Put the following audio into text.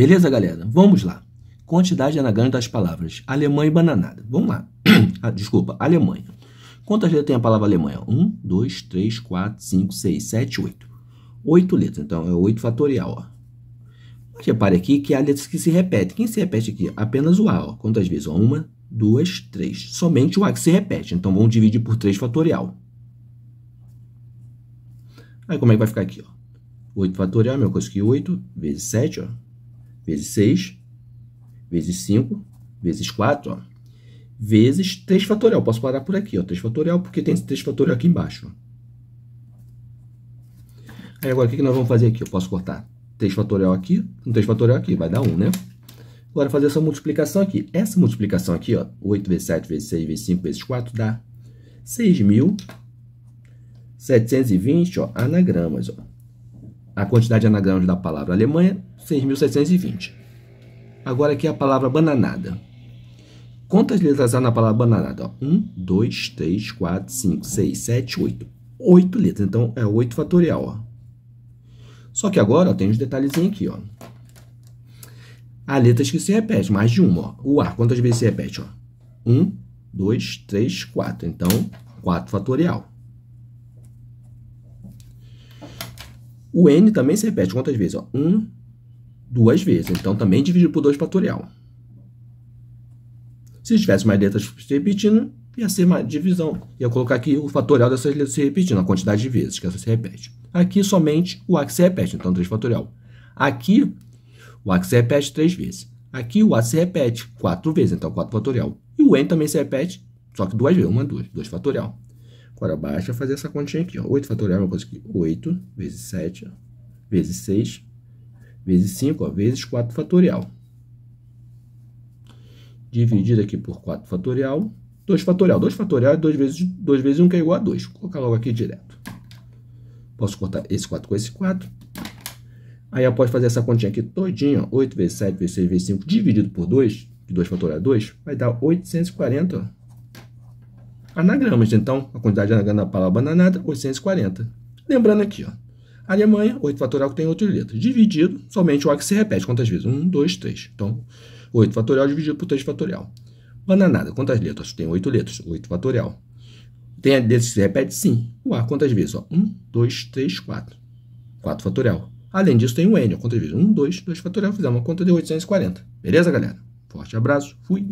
Beleza, galera? Vamos lá. Quantidade anagrama das palavras Alemanha e bananada. Vamos lá. ah, desculpa, Alemanha. Quantas letras tem a palavra Alemanha? 1, 2, 3, 4, 5, 6, 7, 8. 8 letras, então é 8 fatorial. Ó. Mas repare aqui que há letras que se repetem. Quem se repete aqui? Apenas o A. Ó. Quantas vezes? Ó, uma, duas, três. Somente o A que se repete. Então vamos dividir por 3 fatorial. Aí como é que vai ficar aqui? Ó? 8 fatorial, meu coisa que 8 vezes 7, ó, vezes 6, vezes 5, vezes 4, ó, vezes 3 fatorial. Posso parar por aqui, ó, 3 fatorial, porque tem 3 fatorial aqui embaixo. Aí agora o que, nós vamos fazer aqui? Eu posso cortar 3 fatorial aqui, com 3 fatorial aqui, vai dar 1, né? Agora fazer essa multiplicação aqui. Essa multiplicação aqui, ó, 8 vezes 7 vezes 6 vezes 5 vezes 4 dá 6.720, ó, anagramas, ó. A quantidade de anagramas da palavra Alemanha, 6.720. Agora aqui a palavra bananada. Quantas letras há na palavra bananada? 1, 2, 3, 4, 5, 6, 7, 8. 8 letras. Então, é 8 fatorial. Ó. Só que agora ó, tem uns detalhezinhos aqui. Ó. Há letras que se repetem, mais de uma. O A, quantas vezes se repete? Ó? 1, 2, 3, 4. Então, 4 fatorial. O n também se repete quantas vezes? 1, duas vezes. Então, também dividido por 2 fatorial. Se tivesse mais letras se repetindo, ia ser uma divisão. Ia colocar aqui o fatorial dessas letras se repetindo, a quantidade de vezes que essa se repete. Aqui, somente o A que se repete, então 3 fatorial. Aqui, o A que se repete 3 vezes. Aqui, o A se repete 4 vezes, então 4 fatorial. E o N também se repete, só que duas vezes, uma, duas, 2 fatorial. Agora, basta fazer essa continha aqui, ó. 8 fatorial é uma coisa aqui. 8 vezes 7, ó, vezes 6, vezes 5, ó, vezes 4 fatorial. Dividido aqui por 4 fatorial. 2 fatorial. 2 fatorial é 2 vezes, 2 vezes 1, que é igual a 2. Vou colocar logo aqui direto. Posso cortar esse 4 com esse 4. Aí, após fazer essa continha aqui todinha, ó, 8 vezes 7 vezes 6 vezes 5, dividido por 2, que 2 fatorial é 2, vai dar 840, ó anagramas. Então, a quantidade de anagrama da palavra bananada, 840. Lembrando aqui, ó, Alemanha, 8 fatorial que tem 8 letras. Dividido, somente o A que se repete. Quantas vezes? 1, 2, 3. Então, 8 fatorial dividido por 3 fatorial. Bananada, quantas letras? Tem 8 letras. 8 fatorial. Tem a letra que se repete? Sim. O A, quantas vezes? Ó, 1, 2, 3, 4. 4 fatorial. Além disso, tem o N. Quantas vezes? 1, 2, 2 fatorial. Fizemos uma conta de 840. Beleza, galera? Forte abraço. Fui.